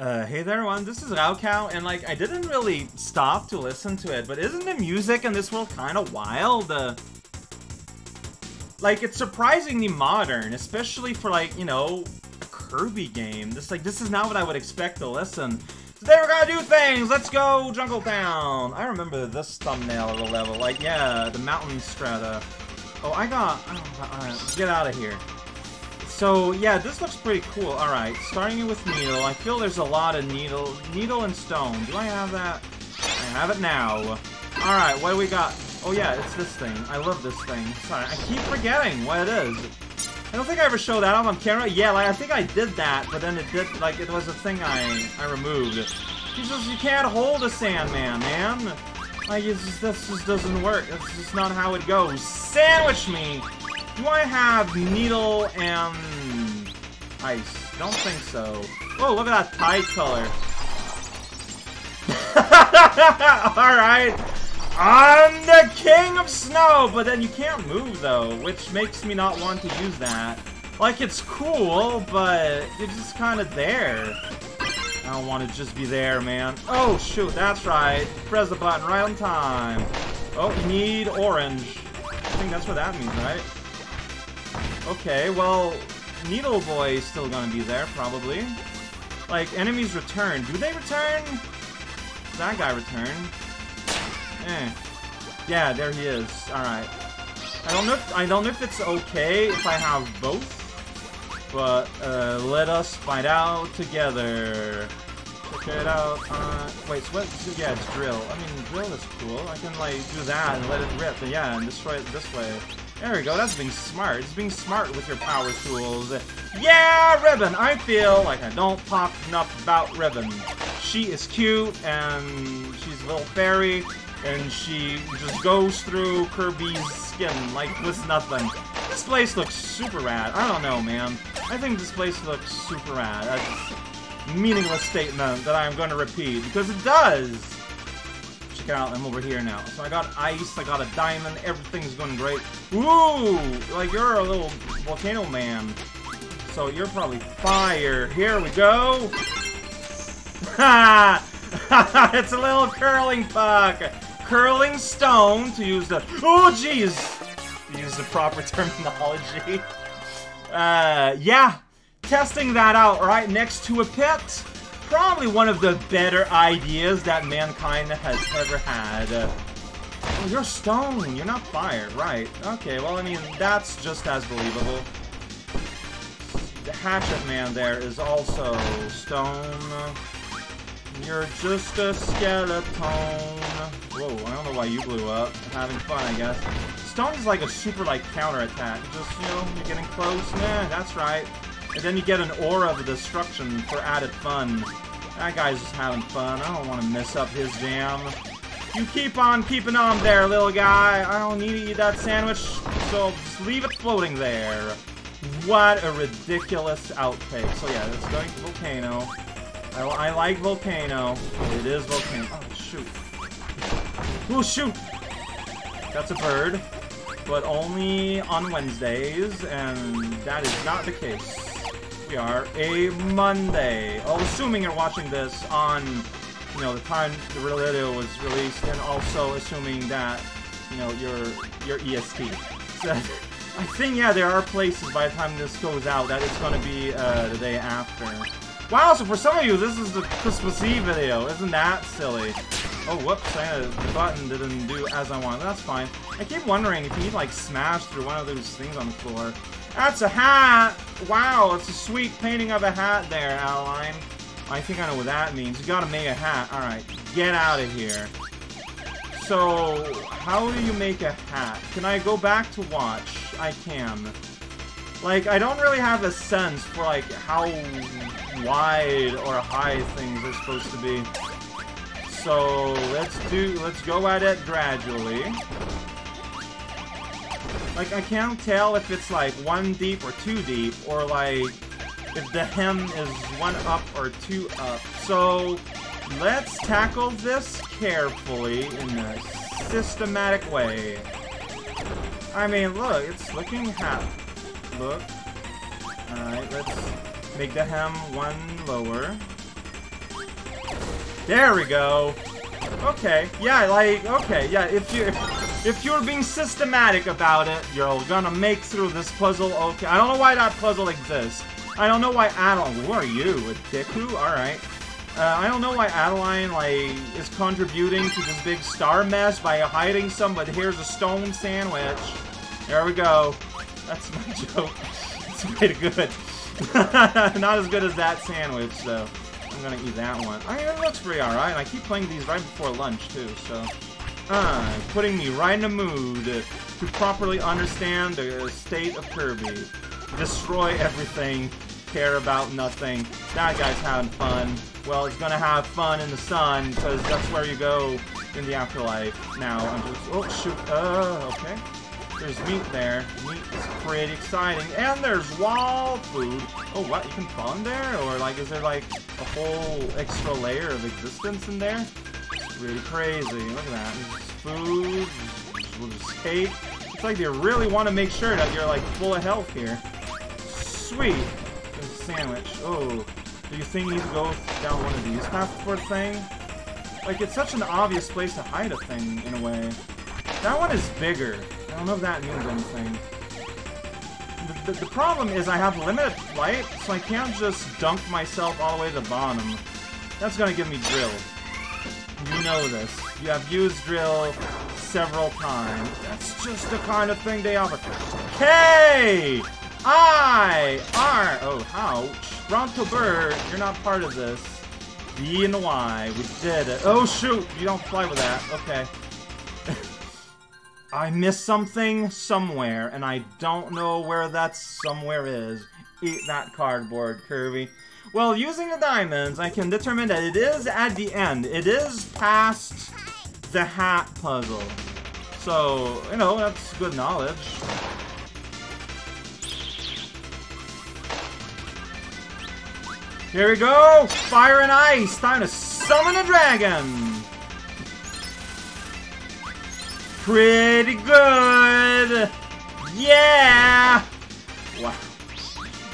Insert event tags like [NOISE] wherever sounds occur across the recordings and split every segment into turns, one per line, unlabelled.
Uh, hey there everyone, this is raocow, and like, I didn't really stop to listen to it, but isn't the music in this world kind of wild? Uh, like, it's surprisingly modern, especially for like, you know, a Kirby game. This like, this is not what I would expect to listen. Today we're gonna do things! Let's go Jungle Town! I remember this thumbnail of the level, like, yeah, the mountain strata. Oh, I got, oh, alright, get out of here. So, yeah, this looks pretty cool. Alright, starting with Needle. I feel there's a lot of Needle. Needle and Stone. Do I have that? I have it now. Alright, what do we got? Oh yeah, it's this thing. I love this thing. Sorry, I keep forgetting what it is. I don't think I ever showed that off on camera. Yeah, like, I think I did that, but then it did, like, it was a thing I, I removed. just, you can't hold a Sandman, man. Like, it's just, this just doesn't work. That's just not how it goes. Sandwich me! Do I have needle and ice? Don't think so. Oh, look at that tide color. [LAUGHS] Alright. I'm the king of snow, but then you can't move though, which makes me not want to use that. Like, it's cool, but you're just kind of there. I don't want to just be there, man. Oh, shoot, that's right. Press the button right on time. Oh, you need orange. I think that's what that means, right? Okay, well, Needle Boy is still gonna be there, probably. Like, enemies return. Do they return? Does that guy return? Eh. Yeah, there he is. Alright. I don't know if I don't know if it's okay if I have both. But uh, let us find out together. Check it out. Uh, wait, so what? Yeah, it's drill. I mean, drill is cool. I can like do that and let it rip. But yeah, and destroy it this way. There we go, that's being smart. It's being smart with your power tools. Yeah, Ribbon! I feel like I don't talk enough about Ribbon. She is cute, and she's a little fairy, and she just goes through Kirby's skin like it's nothing. This place looks super rad. I don't know, man. I think this place looks super rad. That's a meaningless statement that I'm going to repeat, because it does! Out, I'm over here now. So I got ice, I got a diamond, everything's going great. Ooh, like you're a little volcano man. So you're probably fire. Here we go. Ha! [LAUGHS] it's a little curling puck. Curling stone, to use the... Oh, jeez! Use the proper [LAUGHS] terminology. Uh, yeah. Testing that out right next to a pit probably one of the better ideas that mankind has ever had. Oh, you're stone. You're not fire. Right. Okay, well, I mean, that's just as believable. The Hatchet Man there is also stone. You're just a skeleton. Whoa, I don't know why you blew up. having fun, I guess. Stone is like a super, like, counterattack. Just, you know, you're getting close. Yeah, that's right. And then you get an aura of destruction for added fun. That guy's just having fun. I don't want to mess up his jam. You keep on keeping on there, little guy. I don't need to eat that sandwich, so just leave it floating there. What a ridiculous outtake. So yeah, let's go to Volcano. I, I like Volcano. It is Volcano. Oh, shoot. Oh, shoot! That's a bird. But only on Wednesdays, and that is not the case are, a Monday. Oh, assuming you're watching this on, you know, the time the video was released, and also assuming that, you know, your your EST. [LAUGHS] So, I think, yeah, there are places by the time this goes out that it's going to be uh, the day after. Wow, so for some of you, this is the Christmas Eve video. Isn't that silly? Oh, whoops, I, the button didn't do as I wanted. That's fine. I keep wondering if you need, like, smash through one of those things on the floor. That's a hat! Wow, it's a sweet painting of a hat there, Adeleine. I think I know what that means. You gotta make a hat. Alright, get out of here. So, how do you make a hat? Can I go back to watch? I can. Like, I don't really have a sense for, like, how wide or high things are supposed to be. So, let's do, let's go at it gradually. Like, I can't tell if it's like one deep or two deep, or like if the hem is one up or two up. So, let's tackle this carefully in a systematic way. I mean, look, it's looking half. Look. Alright, let's make the hem one lower. There we go. Okay, yeah, like, okay, yeah, if you if you're being systematic about it, you're gonna make through this puzzle, okay. I don't know why that puzzle exists. I don't know why Adeleine, who are you, a Deku? Alright. Uh, I don't know why Adeleine, like, is contributing to this big star mess by hiding some, but here's a stone sandwich. There we go. That's my [LAUGHS] joke. It's pretty good. [LAUGHS] Not as good as that sandwich, though. I'm gonna eat that one. I mean, it looks pretty alright. and I keep playing these right before lunch, too, so... Uh, putting me right in the mood to properly understand the state of Kirby. Destroy everything, care about nothing. That guy's having fun. Well, he's gonna have fun in the sun, because that's where you go in the afterlife. Now, I'm just... Oh, shoot. Uh, okay. There's meat there. Meat is pretty exciting. And there's wall food. Oh, what? You can in there? Or, like, is there, like, a whole extra layer of existence in there? Really crazy. Look at that. Food. There's cake. It's like they really want to make sure that you're, like, full of health here. Sweet. Sandwich. Oh. Do you think you need to go down one of these a thing? Like, it's such an obvious place to hide a thing, in a way. That one is bigger. I don't know if that means anything. The, the, the, problem is I have limited flight, so I can't just dunk myself all the way to the bottom. That's gonna give me drill. You know this. You have used drill several times. That's just the kind of thing they offer. K! I! R! Oh, ouch. Bronto Burt, you're not part of this. B and Y, we did it. Oh shoot, you don't fly with that. Okay. [LAUGHS] I missed something somewhere, and I don't know where that somewhere is. Eat that cardboard, Kirby. Well, using the diamonds, I can determine that it is at the end. It is past the hat puzzle. So, you know, that's good knowledge. Here we go! Fire and ice! Time to summon a dragon! Pretty good! Yeah! Wow.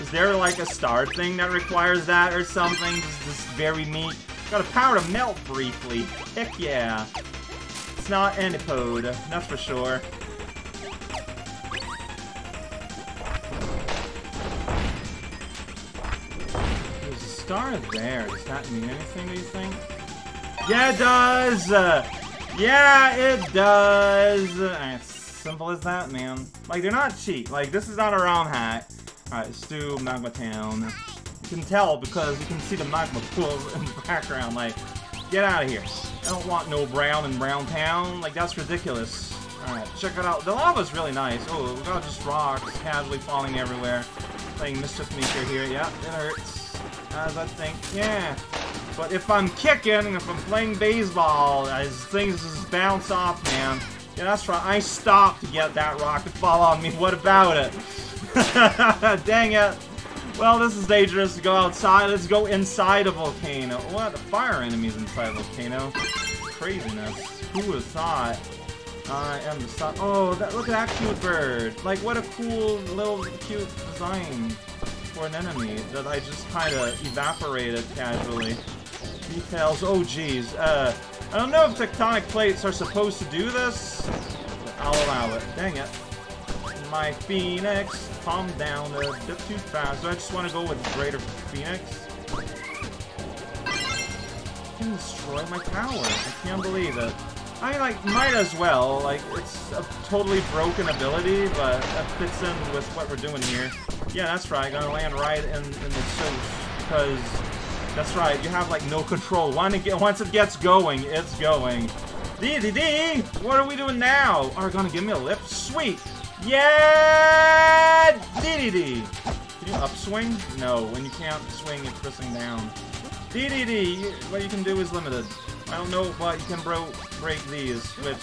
Is there like a star thing that requires that or something? This, this very neat. Got a power to melt briefly. Heck yeah. It's not Antipode, that's for sure. There's a star there. Does that mean anything, do you think? Yeah, it does! Yeah, it does! As simple as that, man. Like, they're not cheap. Like, this is not a ROM hack. Alright, Stu, Magma Town. You can tell because you can see the magma pools [LAUGHS] in the background. Like, get out of here. I don't want no brown in Brown Town. Like, that's ridiculous. Alright, check it out. The lava's really nice. Oh, look how just rocks casually falling everywhere. Playing Mischief Maker here. Yeah, it hurts. As I think. Yeah. But if I'm kicking, if I'm playing baseball, as things just bounce off, man. Yeah, that's right. I stopped to get that rock to fall on me. What about it? [LAUGHS] Dang it. Well, this is dangerous to go outside. Let's go inside a volcano. What? Fire enemies inside a volcano? Craziness. Who would have thought? I am the sun. Oh, that, look at that cute bird. Like, what a cool little cute design for an enemy that I just kind of evaporated casually details. Oh, geez. Uh, I don't know if tectonic plates are supposed to do this, I'll allow it. Dang it. My Phoenix, calm down a bit too fast. I just want to go with Greater Phoenix? I can destroy my tower. I can't believe it. I, like, might as well. Like, it's a totally broken ability, but that fits in with what we're doing here. Yeah, that's right. Gonna land right in, in the soup, because that's right, you have like no control. Once it gets going, it's going. Dee dee dee! What are we doing now? Are gonna give me a lift? Sweet! Yeah! Dee! Can you upswing? No, when you can't swing, you're pressing down. Dee dee! What you can do is limited. I don't know but you can bro break these, which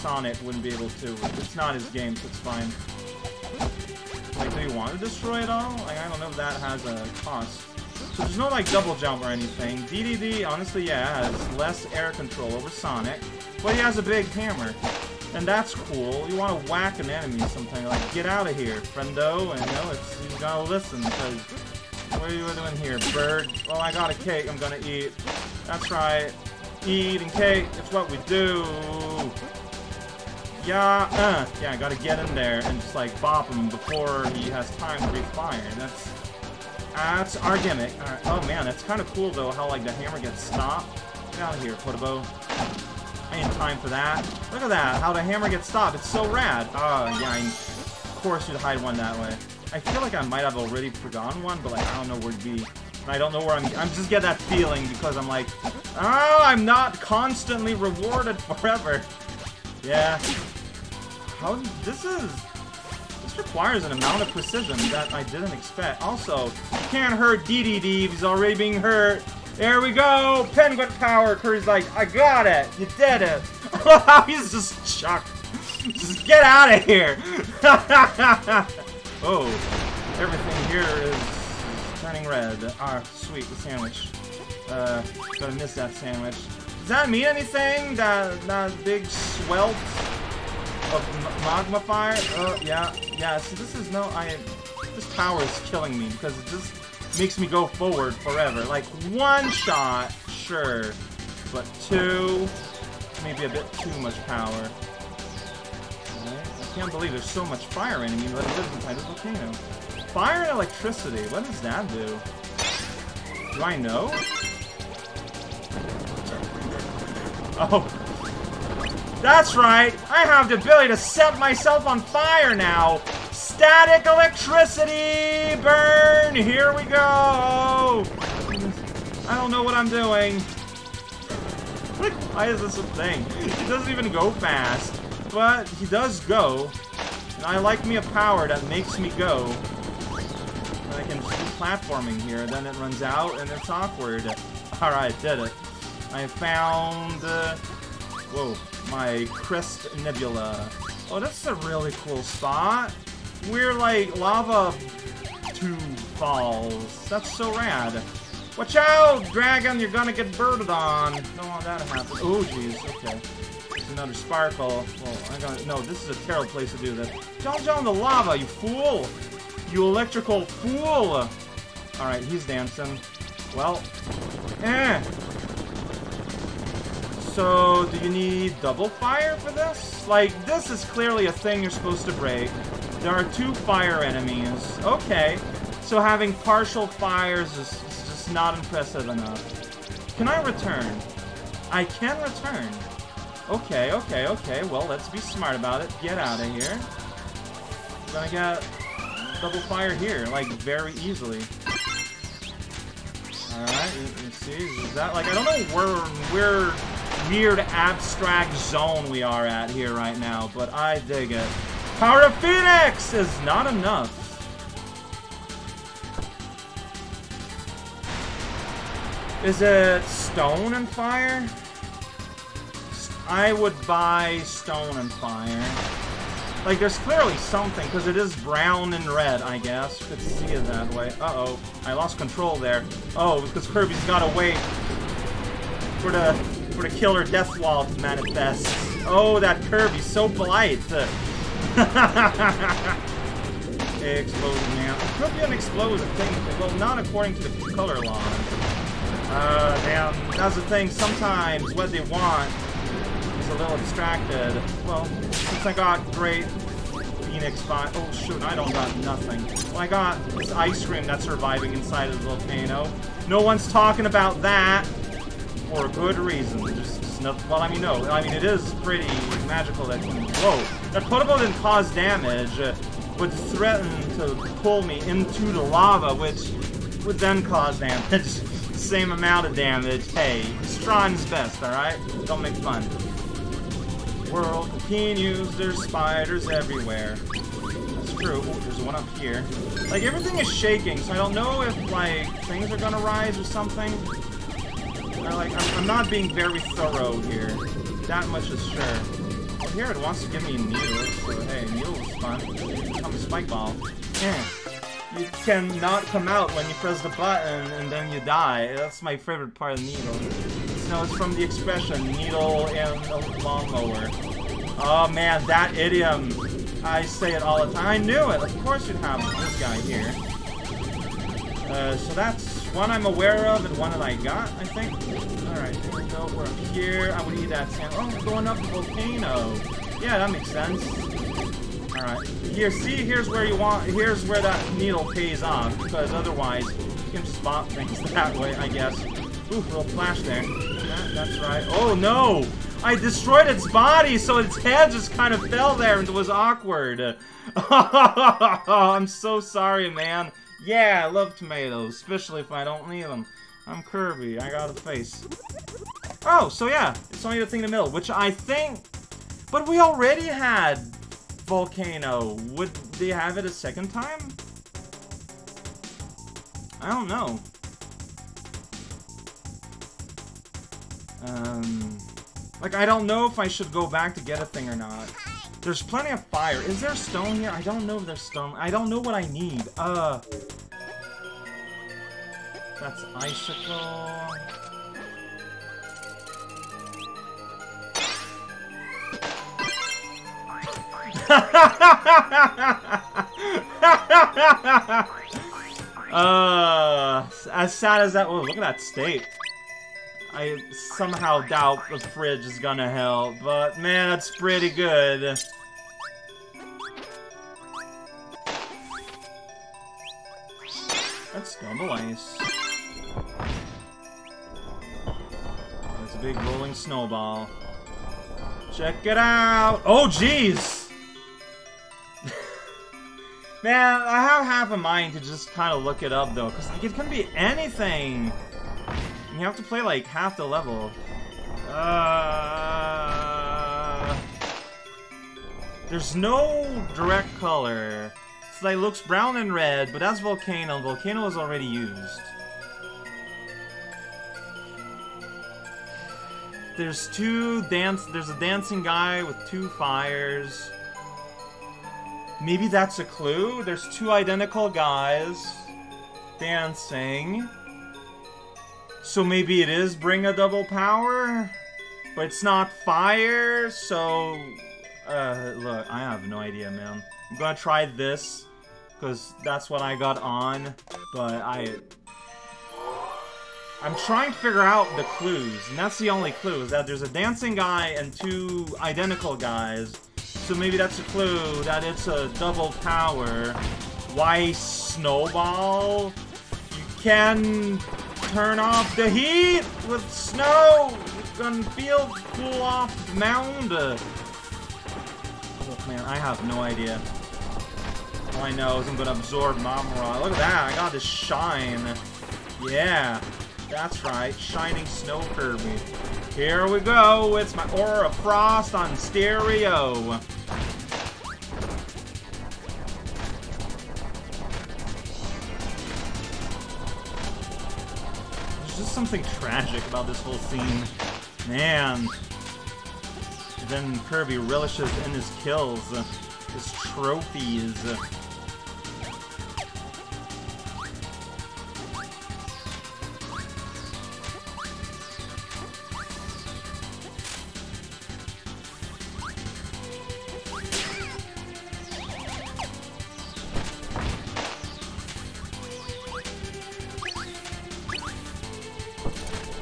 Sonic wouldn't be able to. It's not his game, so it's fine. Like, do you want to destroy it all? Like, I don't know if that has a cost. So there's no like double jump or anything. DDD, honestly, yeah, has less air control over Sonic, but he has a big hammer. And that's cool. You want to whack an enemy something like, get out of here, friendo, and you know, it's, you gotta listen, because What are you doing here, bird? Well, I got a cake I'm gonna eat. That's right. Eat and cake, it's what we do. Yeah, uh, yeah, I gotta get in there and just like bop him before he has time to breathe fire. That's that's our gimmick. Oh man, that's kind of cool though how like the hammer gets stopped. Get out of here, Podoboo. I ain't time for that. Look at that, how the hammer gets stopped. It's so rad. Oh yeah, I, of course you'd hide one that way. I feel like I might have already forgotten one, but like I don't know where to be. And I don't know where I'm. I'm just get that feeling because I'm like, oh, I'm not constantly rewarded [LAUGHS] forever. Yeah. How this is this requires an amount of precision that I didn't expect. Also, can't hurt DDD. He's already being hurt. There we go. Penguin power. Curry's like, I got it. You did it. [LAUGHS] He's just shocked. Just get out of here. [LAUGHS] oh, everything here is turning red. Ah, sweet, the sandwich. Uh, gonna miss that sandwich. Does that mean anything? That that big swelt of magma fire? Oh, yeah, yeah. See, this is no. I. This power is killing me because it just makes me go forward forever. Like one shot, sure, but two, maybe a bit too much power. I can't believe there's so much fire in me, but it lives inside this volcano. Fire and electricity, what does that do? Do I know? Oh. That's right! I have the ability to set myself on fire now! Static electricity! Burn! Here we go! I don't know what I'm doing. Why is this a thing? He doesn't even go fast. But he does go. And I like me a power that makes me go. And I can do platforming here. Then it runs out and it's awkward. Alright, did it. I found... Uh, whoa, my Crest Nebula. Oh, that's a really cool spot. We're like lava tube falls. That's so rad. Watch out, dragon! You're gonna get birded on. Don't want that to happen. Oh, jeez. Okay. There's another sparkle. Well, I got no. This is a terrible place to do this. Don't jump in the lava, you fool! You electrical fool! All right, he's dancing. Well, eh. So, do you need double fire for this? Like, this is clearly a thing you're supposed to break. There are two fire enemies. Okay. So having partial fires is, is just not impressive enough. Can I return? I can return. Okay, okay, okay. Well, let's be smart about it. Get out of here. Gonna get double fire here, like, very easily. Alright, you, you, see? Is that, like, I don't know where, where weird abstract zone we are at here right now, but I dig it. Power of Phoenix is not enough. Is it stone and fire? I would buy stone and fire. Like, there's clearly something, because it is brown and red, I guess. You could see it that way. Uh-oh. I lost control there. Oh, because Kirby's gotta wait for the for the killer death wall to manifest. Oh, that Kirby's so polite. [LAUGHS] Explosion, man. It could be an explosive thing. Well, not according to the color line. Uh, damn. That's the thing. Sometimes what they want is a little abstracted. Well, since I got great Phoenix Fire. Oh, shoot. I don't got nothing. Well, I got this ice cream that's surviving inside of the volcano. No one's talking about that for a good reason. Just, just well, I mean, no. I mean, it is pretty magical that... Whoa. That Podoboo didn't cause damage, uh, would threaten to pull me into the lava, which would then cause damage. [LAUGHS] Same amount of damage. Hey, Stron's best, alright? Don't make fun. World continues, there's spiders everywhere. That's true. Oh, there's one up here. Like, everything is shaking, so I don't know if, like, things are gonna rise or something. Like, I'm, I'm, not being very thorough here. That much is sure. Well, here it wants to give me needles, so hey, needles fun. Become a spike ball. Eh. You cannot come out when you press the button and then you die. That's my favorite part of needle. No, it's from the expression, needle and a lawnmower. Oh man, that idiom. I say it all the time. I knew it. Of course you'd have this guy here. Uh, so that's one I'm aware of and one that I got, I think. Alright, here we go. We're up here. I would eat that sand. Oh, we're going up the volcano. Yeah, that makes sense. Alright. Here, see, here's where you want, here's where that needle pays off, because otherwise, you can spot things [LAUGHS] that way, I guess. Ooh, little flash there. Yeah, that's right. Oh, no! I destroyed its body, so its head just kind of fell there and it was awkward. [LAUGHS] I'm so sorry, man. Yeah, I love tomatoes, especially if I don't need them. I'm Kirby, I got a face. Oh, so yeah, it's only the thing in the middle, which I think... But we already had Volcano. Would they have it a second time? I don't know. Um, like, I don't know if I should go back to get a thing or not. There's plenty of fire. Is there stone here? I don't know if there's stone. I don't know what I need. Uh... That's icicle. [LAUGHS] uh, as sad as that. Oh, look at that state. I somehow doubt the fridge is gonna help, but man, that's pretty good. That's double ice. Big rolling snowball. Check it out! Oh, jeez! [LAUGHS] Man, I have half a mind to just kind of look it up, though, because like, it can be anything! You have to play, like, half the level. Uh... There's no direct color. It's like, looks brown and red, but that's Volcano. Volcano is already used. There's two dance. There's a dancing guy with two fires. Maybe that's a clue. There's two identical guys dancing. So maybe it is bring a double power, but it's not fire. So, uh, look, I have no idea, man. I'm gonna try this because that's what I got on, but I I'm trying to figure out the clues, and that's the only clue, is that there's a dancing guy and two identical guys. So maybe that's a clue that it's a double power. Why snowball? You can turn off the heat with snow! You can feel cool off the mound. Oh man, I have no idea. All I know is I'm gonna absorb Mammara. Look at that, I got this shine. Yeah. That's right, Shining Snow Kirby. Here we go, it's my Aura of Frost on stereo. There's just something tragic about this whole scene. Man. then Kirby relishes in his kills, his trophies.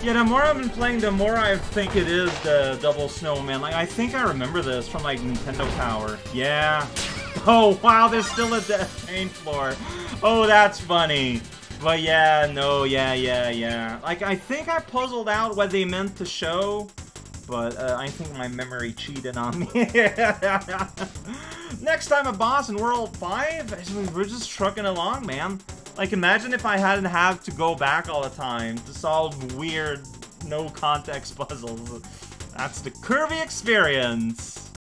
Yeah, the more I've been playing, the more I think it is the Double Snowman. Like, I think I remember this from, like, Nintendo Power. Yeah. [LAUGHS] Oh, wow, there's still a paint floor. Oh, that's funny. But yeah, no, yeah, yeah, yeah. Like, I think I puzzled out what they meant to show, but uh, I think my memory cheated on me. [LAUGHS] Next time a boss in World 5? We're just trucking along, man. Like, imagine if I hadn't have to go back all the time to solve weird, no-context [LAUGHS] puzzles. That's the Kirby experience.